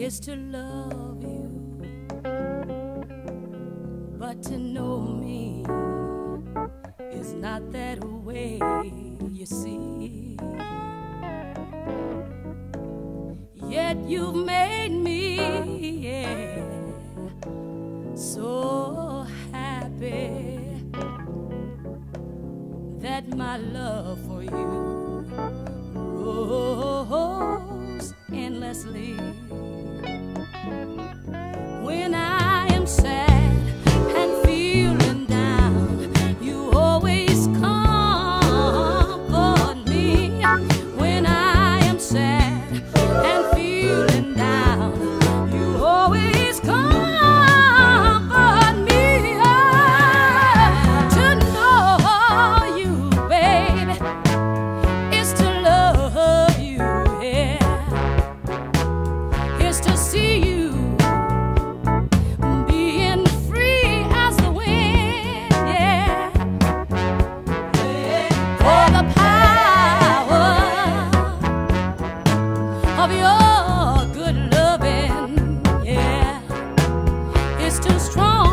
is to love you, but to know me is not that way, you see. Yet you've made me, yeah, so happy that my love for you is too strong.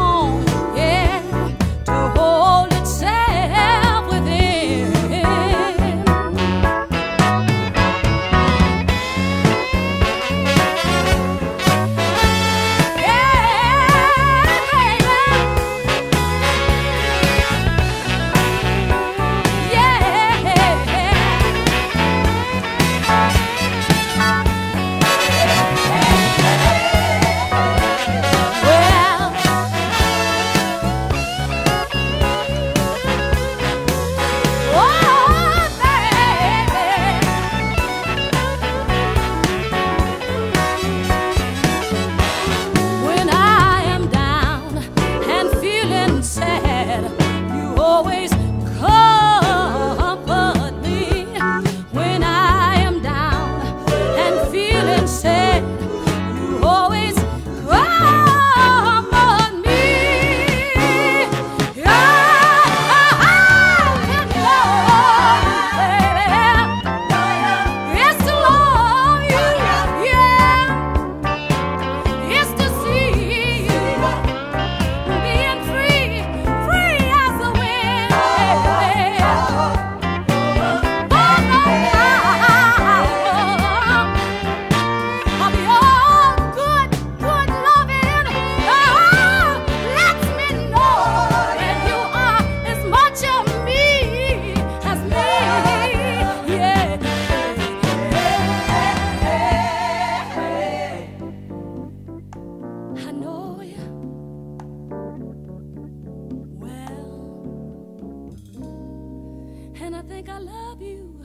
think I love you.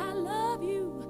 I love you.